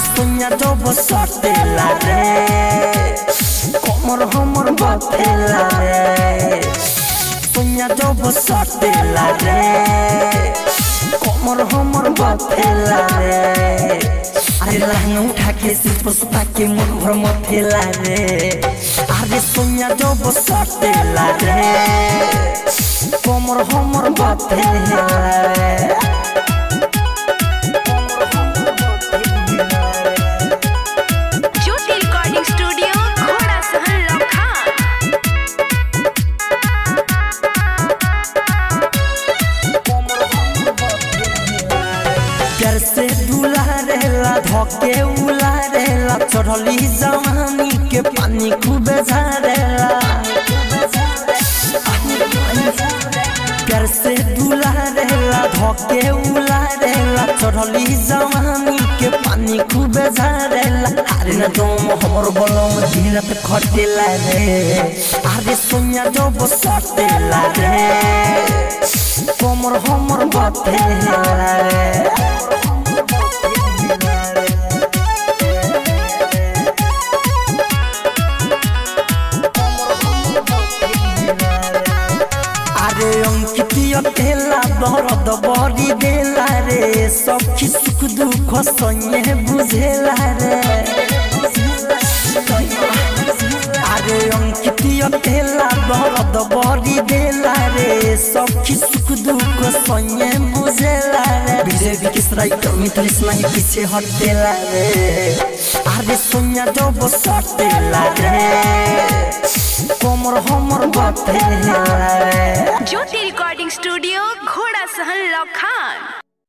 सोनिया जब सटेला रे कमर हमर बथेला रे सोनिया जब सटेला रे कमर हमर बथेला रे अरे लहंगा उठा के सिर पर सुता के मन भर मथेला रे अरे सोनिया जब सटेला रे कमर हमर बथेला रे प्यार से दूल्हा रहेला धोके उला रहेला, चढ़ली जवानी के पानी खूब झारेला प्यार से दूल्हा रहेला धोके उला रहेला, चढ़ली जवानी के पानी खूब झारेला अरे न दम हमर बलम पे खटेला रे, अरे सोनिया जब सटेला रे, कमर हमर बतेला रे। अरे अंकितिय तेला दर्द बड़ी देला रे। सखी सुख दुख संगे बुझेला रे। अरे, अंकितिय तेला दर्द बड़ी देला रे। सखी सुख दुख संगे बुझेला रे। बीजेपी के स्ट्राइक मिथलिस नहीं पीछे हटेला रे। अरे, सोनिया जब सटेला रे। कमर हमर बतेला रे। रिकॉर्डिंग स्टूडियो घोड़ा सहन लखान